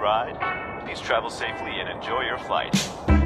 ride? Please travel safely and enjoy your flight.